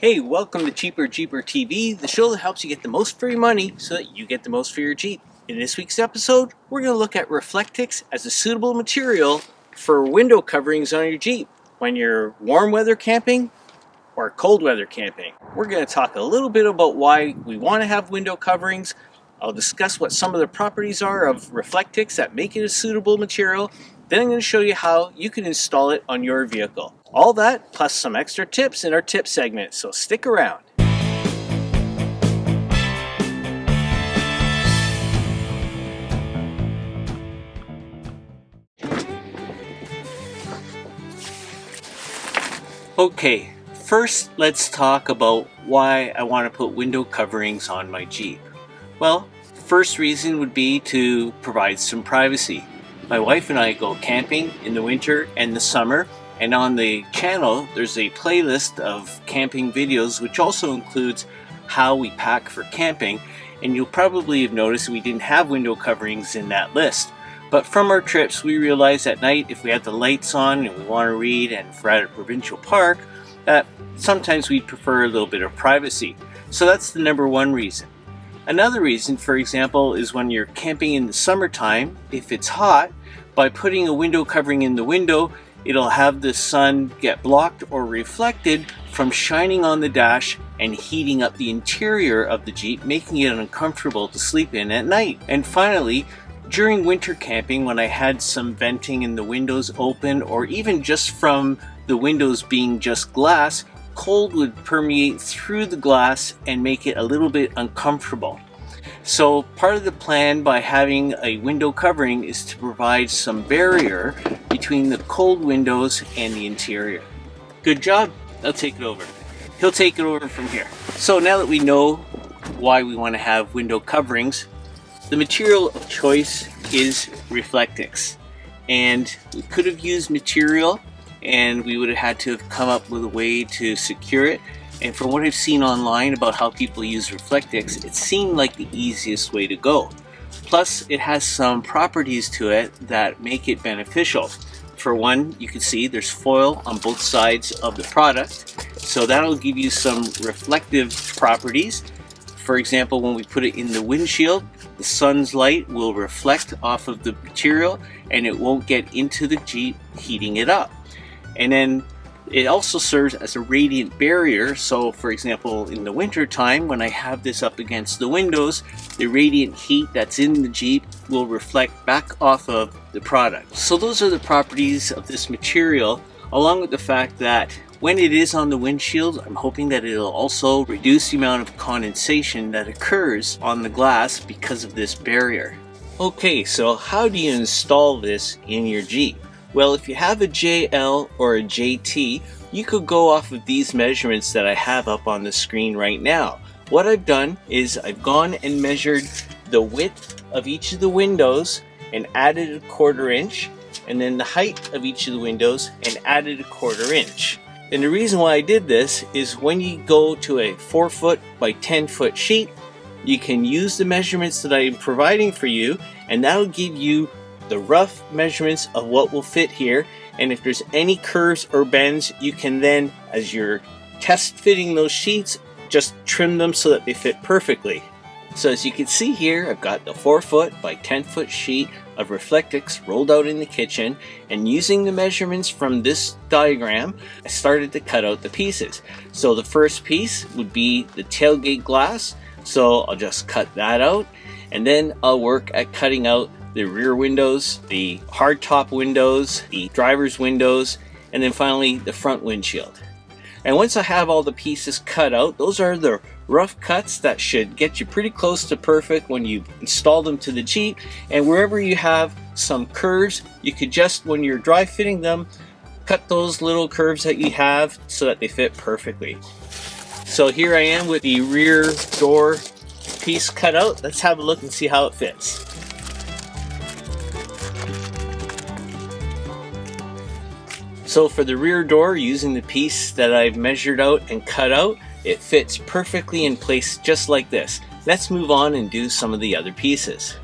Hey, welcome to Cheaper Jeeper TV, the show that helps you get the most for your money so that you get the most for your Jeep. In this week's episode, we're going to look at Reflectix as a suitable material for window coverings on your Jeep when you're warm weather camping or cold weather camping. We're going to talk a little bit about why we want to have window coverings. I'll discuss what some of the properties are of Reflectix that make it a suitable material. Then I'm going to show you how you can install it on your vehicle. All that plus some extra tips in our tip segment, so stick around. Okay, first let's talk about why I want to put window coverings on my Jeep. Well, first reason would be to provide some privacy. My wife and I go camping in the winter and the summer and on the channel, there's a playlist of camping videos, which also includes how we pack for camping. And you'll probably have noticed we didn't have window coverings in that list. But from our trips, we realized at night, if we had the lights on and we want to read and if we're at a provincial park, that sometimes we'd prefer a little bit of privacy. So that's the number one reason. Another reason, for example, is when you're camping in the summertime, if it's hot, by putting a window covering in the window, it'll have the sun get blocked or reflected from shining on the dash and heating up the interior of the Jeep, making it uncomfortable to sleep in at night. And finally, during winter camping, when I had some venting in the windows open, or even just from the windows being just glass, cold would permeate through the glass and make it a little bit uncomfortable. So part of the plan by having a window covering is to provide some barrier between the cold windows and the interior. Good job. I'll take it over. He'll take it over from here. So now that we know why we want to have window coverings, the material of choice is Reflectix. And we could have used material and we would have had to have come up with a way to secure it and from what I've seen online about how people use Reflectix, it seemed like the easiest way to go. Plus, it has some properties to it that make it beneficial. For one, you can see there's foil on both sides of the product, so that'll give you some reflective properties. For example, when we put it in the windshield, the sun's light will reflect off of the material and it won't get into the Jeep heating it up. And then it also serves as a radiant barrier, so for example in the winter time when I have this up against the windows, the radiant heat that's in the Jeep will reflect back off of the product. So those are the properties of this material, along with the fact that when it is on the windshield, I'm hoping that it'll also reduce the amount of condensation that occurs on the glass because of this barrier. Okay, so how do you install this in your Jeep? Well, if you have a JL or a JT, you could go off of these measurements that I have up on the screen right now. What I've done is I've gone and measured the width of each of the windows and added a quarter inch and then the height of each of the windows and added a quarter inch. And the reason why I did this is when you go to a 4 foot by 10 foot sheet, you can use the measurements that I'm providing for you and that'll give you the rough measurements of what will fit here and if there's any curves or bends you can then as you're test fitting those sheets just trim them so that they fit perfectly. So as you can see here I've got the 4 foot by 10 foot sheet of Reflectix rolled out in the kitchen and using the measurements from this diagram I started to cut out the pieces. So the first piece would be the tailgate glass so I'll just cut that out and then I'll work at cutting out the rear windows, the hardtop windows, the driver's windows, and then finally the front windshield. And once I have all the pieces cut out, those are the rough cuts that should get you pretty close to perfect when you install them to the Jeep. And wherever you have some curves, you could just, when you're dry fitting them, cut those little curves that you have so that they fit perfectly. So here I am with the rear door piece cut out. Let's have a look and see how it fits. So for the rear door, using the piece that I've measured out and cut out, it fits perfectly in place just like this. Let's move on and do some of the other pieces.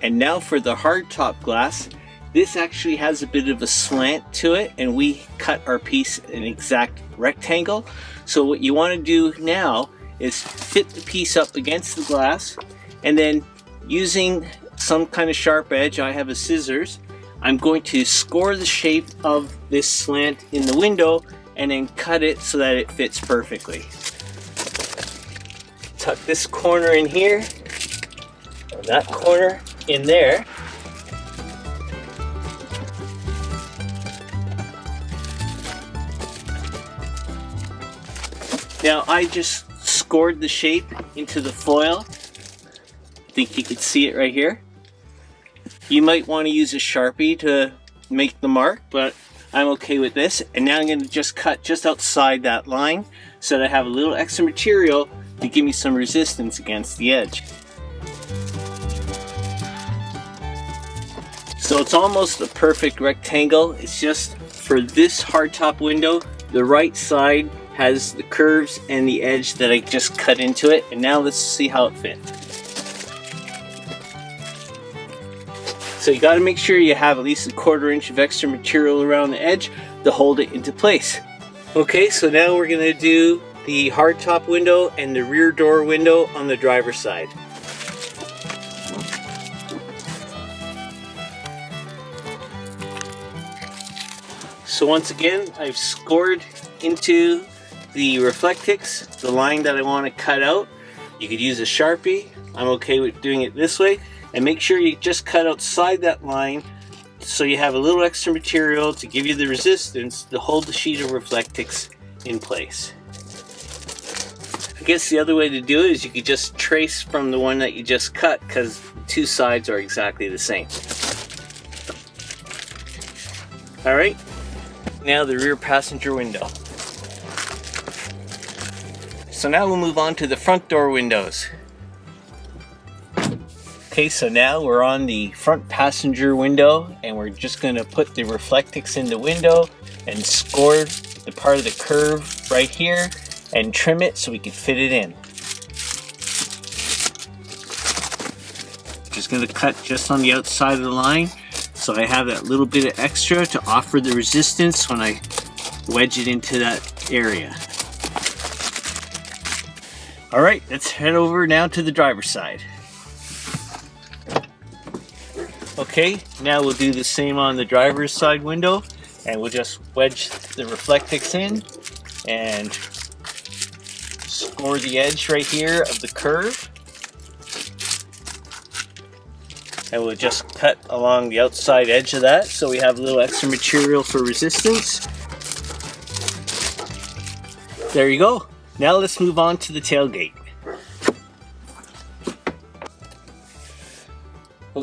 And now for the hard top glass. This actually has a bit of a slant to it and we cut our piece an exact rectangle. So what you want to do now is fit the piece up against the glass and then using some kind of sharp edge, I have a scissors, I'm going to score the shape of this slant in the window and then cut it so that it fits perfectly. Tuck this corner in here, that corner in there. Now I just scored the shape into the foil. I think you can see it right here. You might want to use a Sharpie to make the mark, but I'm okay with this. And now I'm going to just cut just outside that line so that I have a little extra material to give me some resistance against the edge. So it's almost a perfect rectangle. It's just for this hardtop window, the right side has the curves and the edge that I just cut into it. And now let's see how it fits. So you got to make sure you have at least a quarter inch of extra material around the edge to hold it into place. Okay, so now we're to do the hardtop window and the rear door window on the driver's side. So once again, I've scored into the Reflectix, the line that I want to cut out. You could use a Sharpie. I'm okay with doing it this way and make sure you just cut outside that line so you have a little extra material to give you the resistance to hold the sheet of Reflectix in place. I guess the other way to do it is you could just trace from the one that you just cut because two sides are exactly the same. Alright, now the rear passenger window. So now we'll move on to the front door windows. Okay, so now we're on the front passenger window and we're just gonna put the Reflectix in the window and score the part of the curve right here and trim it so we can fit it in. Just gonna cut just on the outside of the line so I have that little bit of extra to offer the resistance when I wedge it into that area. All right, let's head over now to the driver's side. Okay, now we'll do the same on the driver's side window and we'll just wedge the Reflectix in and score the edge right here of the curve. And we'll just cut along the outside edge of that so we have a little extra material for resistance. There you go. Now let's move on to the tailgate.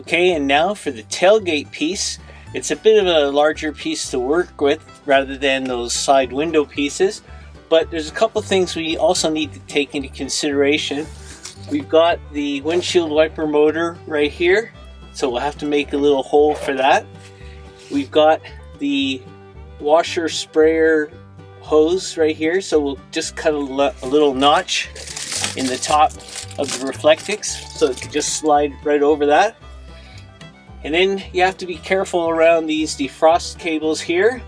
Okay, and now for the tailgate piece. It's a bit of a larger piece to work with rather than those side window pieces, but there's a couple things we also need to take into consideration. We've got the windshield wiper motor right here, so we'll have to make a little hole for that. We've got the washer sprayer hose right here, so we'll just cut a, a little notch in the top of the Reflectix so it can just slide right over that. And then you have to be careful around these defrost cables here.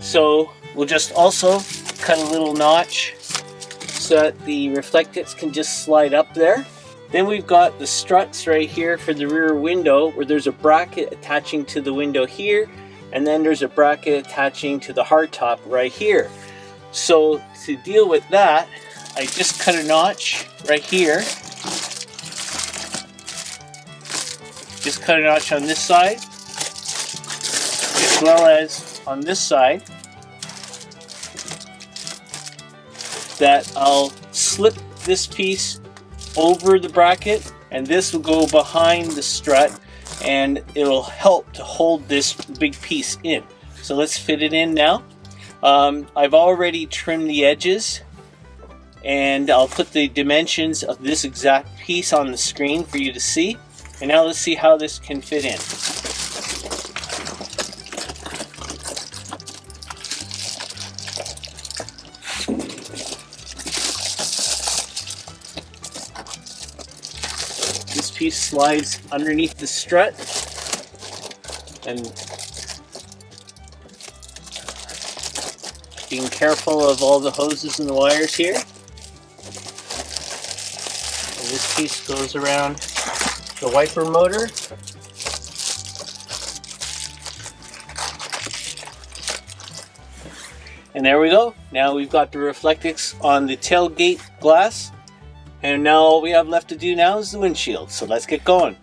So we'll just also cut a little notch so that the Reflectix can just slide up there. Then we've got the struts right here for the rear window where there's a bracket attaching to the window here and then there's a bracket attaching to the hardtop right here. So to deal with that, I just cut a notch right here Just cut a notch on this side, as well as on this side, that I'll slip this piece over the bracket and this will go behind the strut and it'll help to hold this big piece in. So let's fit it in now. Um, I've already trimmed the edges and I'll put the dimensions of this exact piece on the screen for you to see. And now let's see how this can fit in. This piece slides underneath the strut and being careful of all the hoses and the wires here. And this piece goes around the wiper motor. And there we go. Now we've got the Reflectix on the tailgate glass. And now all we have left to do now is the windshield. So let's get going.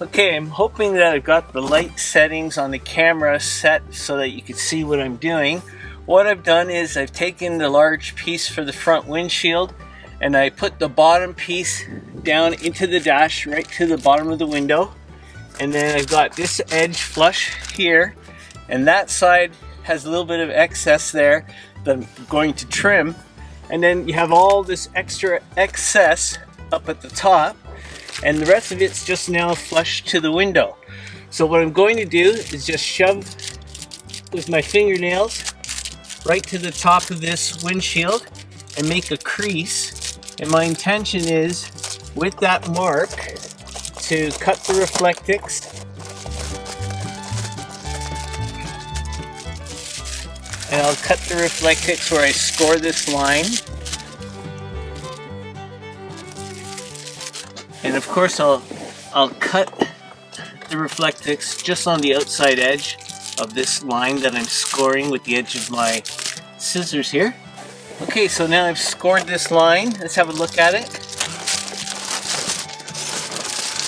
Okay, I'm hoping that I've got the light settings on the camera set so that you can see what I'm doing. What I've done is I've taken the large piece for the front windshield and I put the bottom piece down into the dash right to the bottom of the window and then I've got this edge flush here and that side has a little bit of excess there that I'm going to trim and then you have all this extra excess up at the top and the rest of it's just now flush to the window. So what I'm going to do is just shove with my fingernails right to the top of this windshield and make a crease. And my intention is with that mark to cut the Reflectix. And I'll cut the Reflectix where I score this line. And of course I'll, I'll cut the Reflectix just on the outside edge of this line that I'm scoring with the edge of my scissors here. Okay, so now I've scored this line. Let's have a look at it.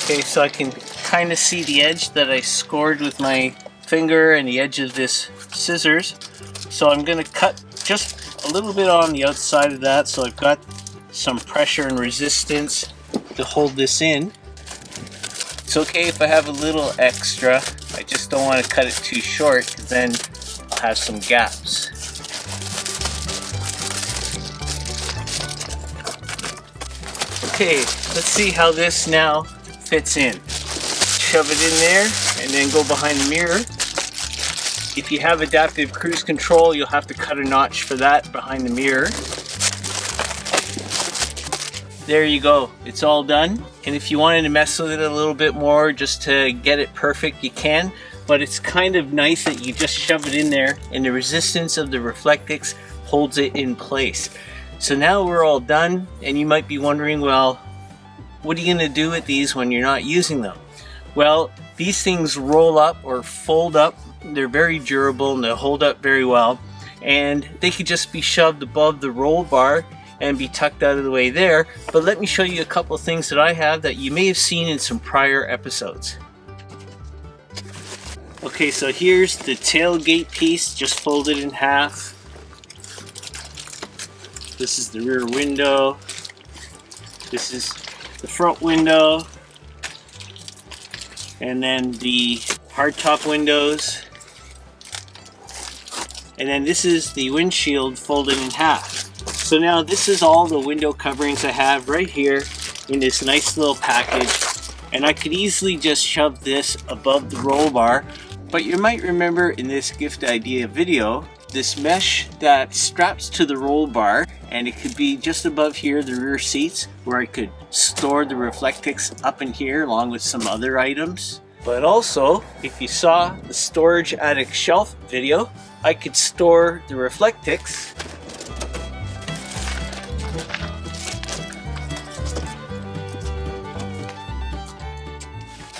Okay, so I can kind of see the edge that I scored with my finger and the edge of this scissors. So I'm going to cut just a little bit on the outside of that so I've got some pressure and resistance to hold this in. It's okay if I have a little extra. I just don't want to cut it too short because then I'll have some gaps. Okay, let's see how this now fits in. Shove it in there and then go behind the mirror. If you have adaptive cruise control, you'll have to cut a notch for that behind the mirror there you go. It's all done. And if you wanted to mess with it a little bit more just to get it perfect you can. But it's kind of nice that you just shove it in there and the resistance of the Reflectix holds it in place. So now we're all done and you might be wondering well what are you going to do with these when you're not using them? Well these things roll up or fold up. They're very durable and they hold up very well. And they could just be shoved above the roll bar and be tucked out of the way there. But let me show you a couple things that I have that you may have seen in some prior episodes. Okay, so here's the tailgate piece just folded in half. This is the rear window. This is the front window. And then the hardtop windows. And then this is the windshield folded in half. So now this is all the window coverings I have right here in this nice little package. And I could easily just shove this above the roll bar. But you might remember in this gift idea video, this mesh that straps to the roll bar and it could be just above here, the rear seats, where I could store the Reflectix up in here along with some other items. But also, if you saw the Storage Attic shelf video, I could store the Reflectix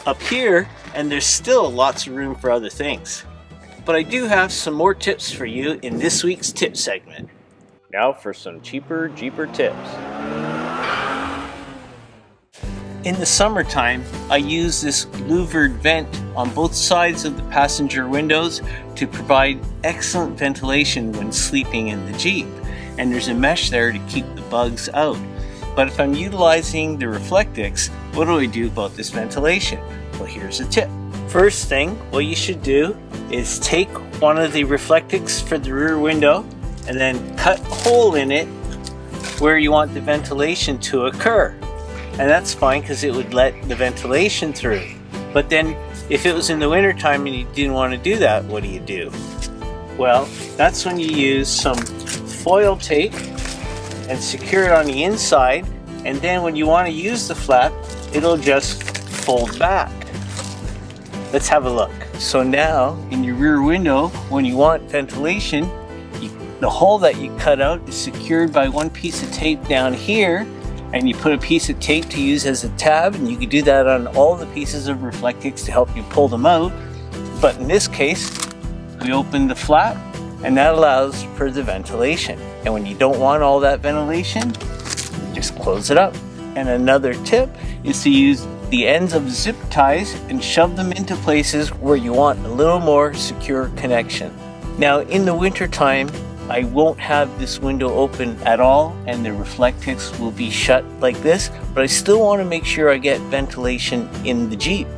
up here and there's still lots of room for other things. But I do have some more tips for you in this week's tip segment. Now for some cheaper Jeeper tips. In the summertime, I use this louvered vent on both sides of the passenger windows to provide excellent ventilation when sleeping in the Jeep. And there's a mesh there to keep the bugs out. But if I'm utilizing the Reflectix, what do I do about this ventilation? Well, here's a tip. First thing, what you should do is take one of the Reflectix for the rear window and then cut a hole in it where you want the ventilation to occur. And that's fine because it would let the ventilation through. But then if it was in the wintertime and you didn't want to do that, what do you do? Well, that's when you use some foil tape and secure it on the inside and then when you want to use the flap it'll just fold back. Let's have a look. So now in your rear window, when you want ventilation, you, the hole that you cut out is secured by one piece of tape down here and you put a piece of tape to use as a tab and you can do that on all the pieces of Reflectix to help you pull them out. But in this case, we open the flap and that allows for the ventilation. And when you don't want all that ventilation, just close it up. And another tip is to use the ends of zip ties and shove them into places where you want a little more secure connection. Now in the winter time, I won't have this window open at all and the Reflectix will be shut like this, but I still want to make sure I get ventilation in the Jeep.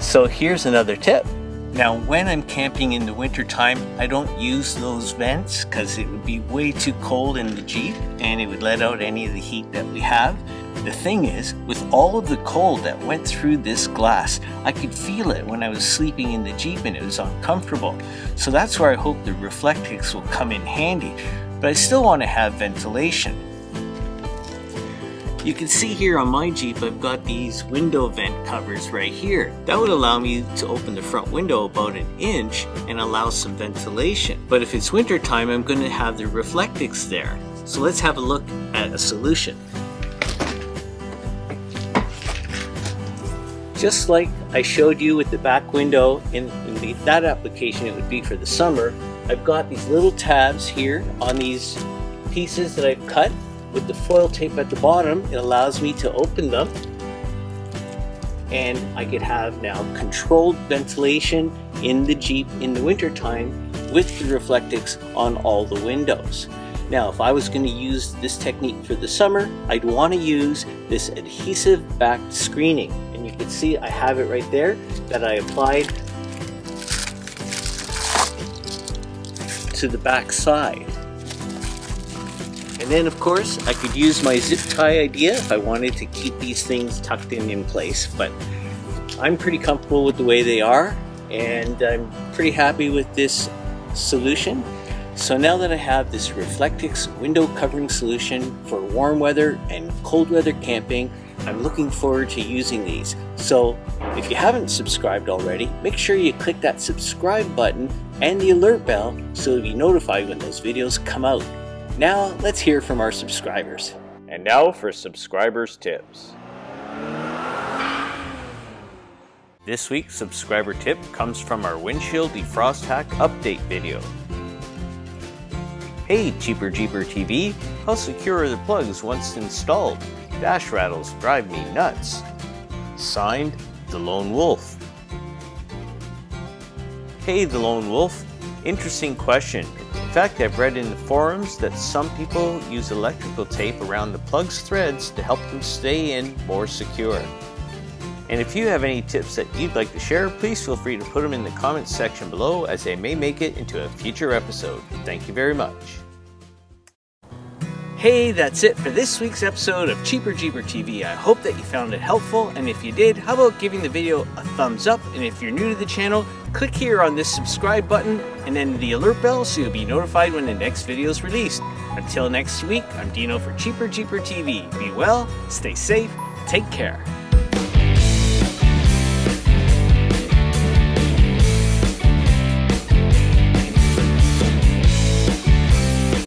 So here's another tip. Now when I'm camping in the winter time, I don't use those vents because it would be way too cold in the Jeep and it would let out any of the heat that we have. The thing is, with all of the cold that went through this glass, I could feel it when I was sleeping in the Jeep and it was uncomfortable. So that's where I hope the Reflectix will come in handy, but I still want to have ventilation. You can see here on my Jeep I've got these window vent covers right here. That would allow me to open the front window about an inch and allow some ventilation. But if it's winter time I'm going to have the Reflectix there. So let's have a look at a solution. Just like I showed you with the back window in, in the, that application it would be for the summer I've got these little tabs here on these pieces that I've cut with the foil tape at the bottom. It allows me to open them. And I could have now controlled ventilation in the Jeep in the winter time with the Reflectix on all the windows. Now, if I was going to use this technique for the summer, I'd want to use this adhesive backed screening can see I have it right there that I applied to the back side. And then of course I could use my zip tie idea if I wanted to keep these things tucked in in place but I'm pretty comfortable with the way they are and I'm pretty happy with this solution. So now that I have this Reflectix window covering solution for warm weather and cold weather camping, I'm looking forward to using these. So if you haven't subscribed already, make sure you click that subscribe button and the alert bell so you'll be notified when those videos come out. Now let's hear from our subscribers. And now for subscribers tips. This week's subscriber tip comes from our windshield defrost hack update video. Hey Cheaper Jeeper TV, how secure are the plugs once installed? Dash rattles drive me nuts. Signed, The Lone Wolf. Hey, The Lone Wolf. Interesting question. In fact, I've read in the forums that some people use electrical tape around the plug's threads to help them stay in more secure. And if you have any tips that you'd like to share, please feel free to put them in the comments section below as they may make it into a future episode. Thank you very much. Hey, that's it for this week's episode of Cheaper Jeeper TV. I hope that you found it helpful, and if you did, how about giving the video a thumbs up? And if you're new to the channel, click here on this subscribe button and then the alert bell so you'll be notified when the next video is released. Until next week, I'm Dino for Cheaper Jeeper TV. Be well, stay safe, take care.